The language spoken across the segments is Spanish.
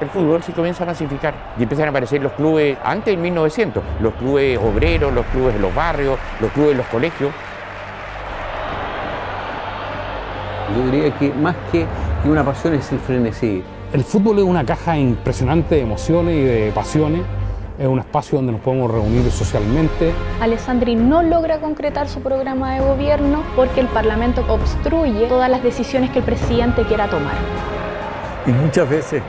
el fútbol se comienza a masificar y empiezan a aparecer los clubes antes del 1900, los clubes obreros, los clubes de los barrios, los clubes de los colegios. Yo diría que más que una pasión es el frenesí. El fútbol es una caja impresionante de emociones y de pasiones. Es un espacio donde nos podemos reunir socialmente. Alessandri no logra concretar su programa de gobierno porque el Parlamento obstruye todas las decisiones que el presidente quiera tomar. Y muchas veces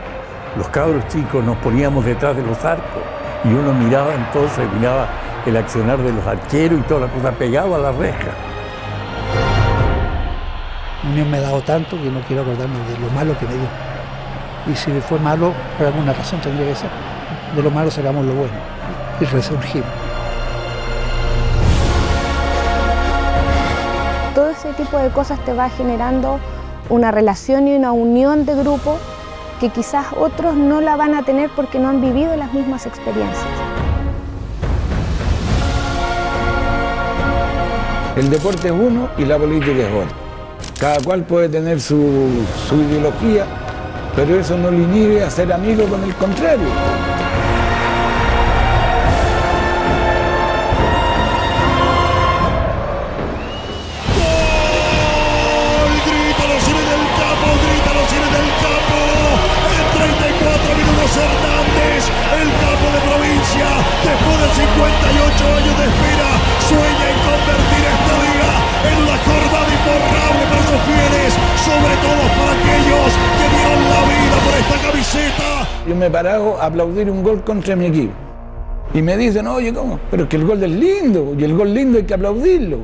los cabros chicos nos poníamos detrás de los arcos y uno miraba entonces, miraba el accionar de los arqueros y toda la cosa pegado a la reja. Unión me ha dado tanto que no quiero acordarme de lo malo que me dio. Y si fue malo, por alguna razón tendría que ser. De lo malo sacamos lo bueno y resurgimos. Todo ese tipo de cosas te va generando una relación y una unión de grupo que quizás otros no la van a tener porque no han vivido las mismas experiencias. El deporte es uno y la política es otro. Cada cual puede tener su, ideología, pero eso no le inhibe a ser amigo con el contrario. Sobre todo para aquellos que dieron la vida por esta camiseta. Yo me parado a aplaudir un gol contra mi equipo. Y me dicen, oye, ¿cómo? Pero es que el gol es lindo, y el gol lindo hay que aplaudirlo.